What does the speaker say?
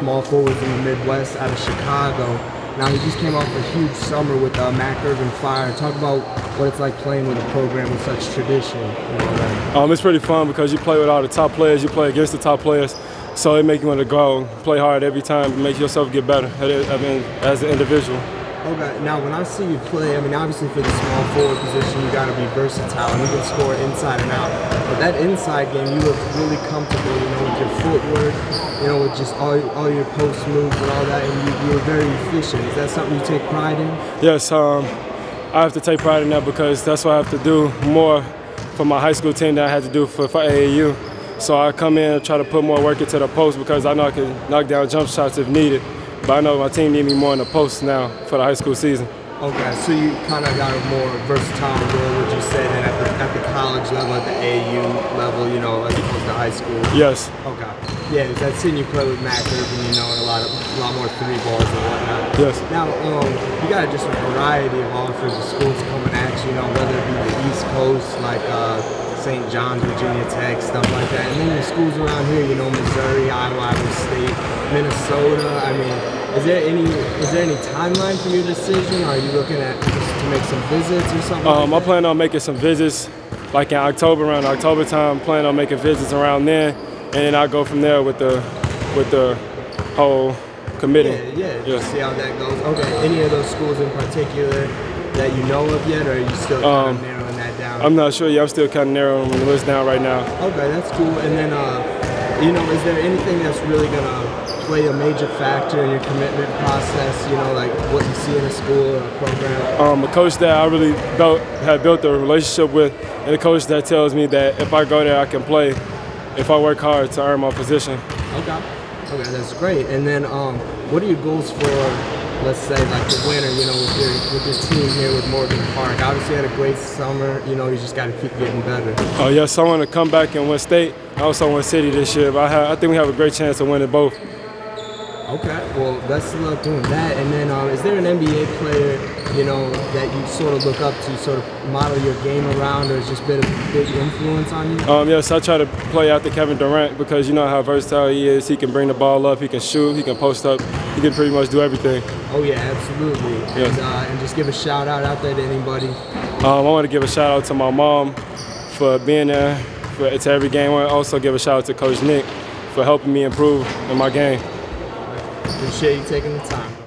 small forwards in the Midwest out of Chicago. Now he just came off a huge summer with uh, Mac Irvin Fire. Talk about what it's like playing with a program with such tradition. You know, um, it's pretty fun because you play with all the top players. You play against the top players, so it makes you want to go play hard every time, make yourself get better. I mean, as an individual. Okay, now when I see you play, I mean, obviously for the small forward position, you got to be versatile and you can score inside and out. But that inside game, you look really comfortable, you know, with your footwork, you know, with just all, all your post moves and all that, and you, you're very efficient. Is that something you take pride in? Yes, um, I have to take pride in that because that's what I have to do more for my high school team than I had to do for, for AAU. So I come in and try to put more work into the post because I know I can knock down jump shots if needed. But I know my team need me more in the post now for the high school season. Okay, so you kind of got a more versatile role, would you say, than at the, at the college level, at the AU level, you know, as opposed to high school? Yes. Okay. Yeah, I've seen you play with Mac Irvin, you know, and a lot of a lot more three balls and whatnot. Yes. Now, um, you got just a variety of offers of schools coming at you, you know, whether it be the East Coast, like uh, St. John's, Virginia Tech, stuff like that, and then the schools around here, you know, Missouri, Iowa, Iowa State, Minnesota. I mean, is there any is there any timeline for your decision? Are you looking at to make some visits or something? Um, like I plan on making some visits, like in October, around October time. Plan on making visits around then, and then I'll go from there with the with the whole committee. Yeah, yeah. See how that goes. Okay. Any of those schools in particular that you know of yet, or are you still kind um, of that down? I'm not sure. Yeah, I'm still kind of narrowing the list down right now. Okay, that's cool. And then, uh, you know, is there anything that's really gonna play a major factor in your commitment process? You know, like what you see in a school or a program? Um, a coach that I really built, have built a relationship with, and a coach that tells me that if I go there, I can play. If I work hard to earn my position. Okay. Okay, that's great. And then, um, what are your goals for let's say like the winter, you know, with your with your team here with Morgan Park. Obviously had a great summer, you know, you just gotta keep getting better. Oh yes, I want to come back and win state. I also win city this year, but I, have, I think we have a great chance of winning both. Okay. Well, best of luck doing that. And then, um, is there an NBA player, you know, that you sort of look up to, sort of model your game around, or has just been a big influence on you? Um, yes, I try to play after Kevin Durant because you know how versatile he is. He can bring the ball up, he can shoot, he can post up, he can pretty much do everything. Oh yeah, absolutely. Yes. And, uh, and just give a shout out out there to anybody. Um, I want to give a shout out to my mom for being there for, to every game. I want to also give a shout out to Coach Nick for helping me improve in my game. Appreciate you taking the time.